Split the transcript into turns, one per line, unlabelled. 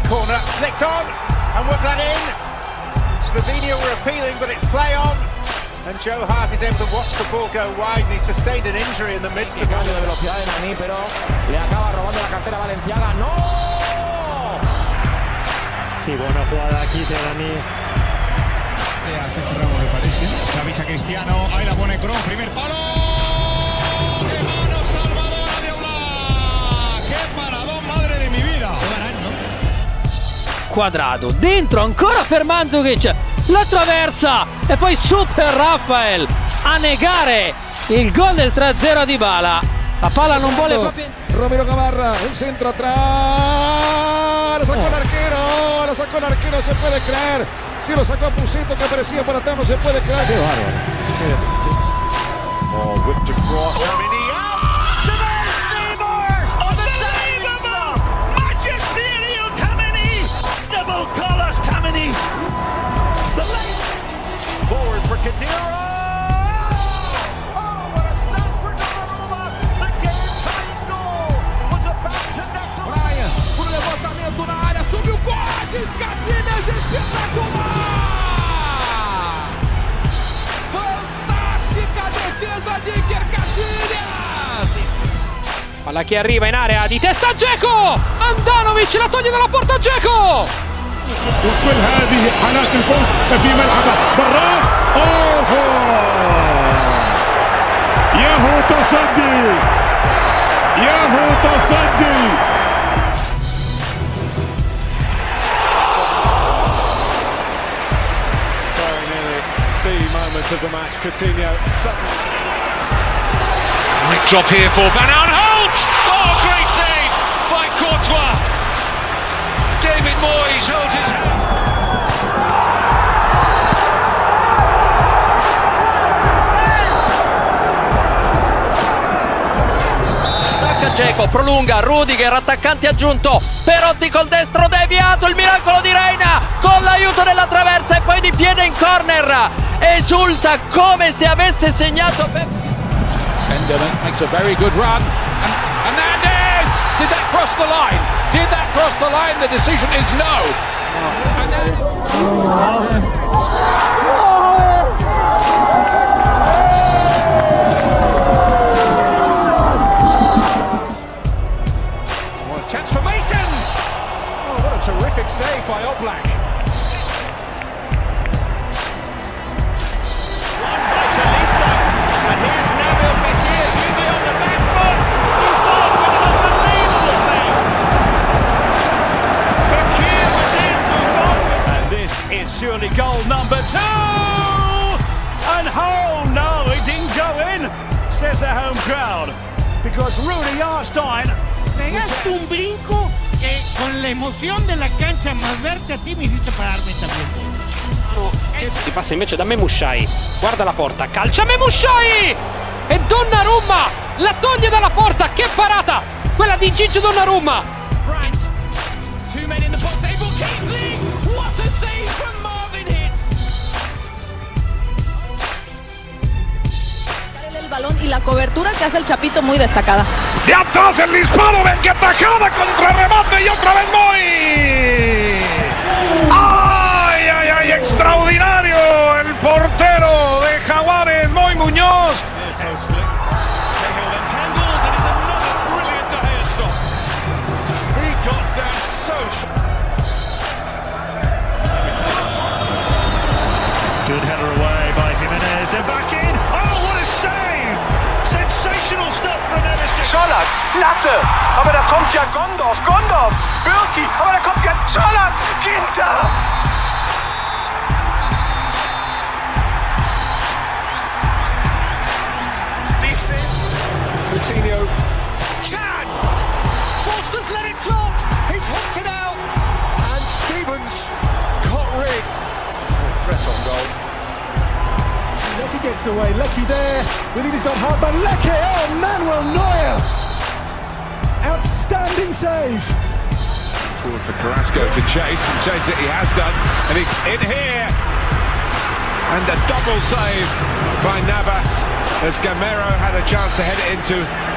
flicked on, and was that in? Slovenia were appealing, but it's play on. And Joe Hart is able to watch the ball go wide, and he sustained an injury in the midst of
cambio de velocidad de Nani, pero le acaba robando la cartera Valenciaga. ¡No!
Sí, buena jugada aquí de Dani.
A Sergio Ramos me parece. La bicha Cristiano. Ahí la pone Kroos. Primer palo.
Quadrado, dentro ancora per Mandzukic, la traversa e poi Super Rafael a negare il gol del 3-0 di Bala. La palla non vuole proprio...
Romero Gamarra, el centro atrás, lo sacó el arquero, lo sacó el arquero, se puede creer. Si lo sacó a Pusito que aparecía por atrás, no se puede creer. Qué bárbaro.
Oh, whipped across. Out.
Palla che arriva in area di testa Geco! Andanovic la toglie dalla porta Geco!
وكل هذه حالات الفوز في ملعبه بالراس اوه يا هو تصدي يا هو تصدي
Very nearly the moment of the match. Coutinho suddenly.
Nick drop here for Van Aanholt. Oh, great save by Courtois. David Moyes holds his.
Attacca Geco, prolunga, Rudiger, attaccante aggiunto, Perotti col destro deviato, il miracolo di Reina con l'aiuto della traversa e poi di piede in corner, esulta come se avesse segnato
Makes a very good run. And Hernandez! Did that cross the line? Did that cross the line? The decision is no.
What a chance for Mason. Oh, what a terrific save by Oblak.
Number two! And oh no, it didn't go in, says the home crowd. Because Rudy Arstein
Pegaste un brinco que con la emoción de la cancha más verte a ti me hiciste pararme también.
Si passa invece da Memushai, guarda la porta, calcia Memushai! E Donnarumma la toglie dalla porta, che parata! Quella di Gigi Donnarumma!
Brandt.
Balón y la cobertura que hace el Chapito muy destacada.
De atrás el disparo, ven que atacada contra remate y otra vez Moy.
Ederson.
Schollert, Latte, aber da kommt ja Gondorf, Gondorf, Birki, aber da kommt ja Schollert, Ginter.
Coutinho.
Chan. Foster's let it drop. He's hooked it out.
And Stevens got rid. Threat on goal.
Lecky gets away, Lecky there. With him he's got Hartman. Lecky, oh Manuel Neuer. Outstanding save.
Forward for Carrasco to chase and chase that he has done. And it's in here. And a double save by Navas as Gamero had a chance to head it into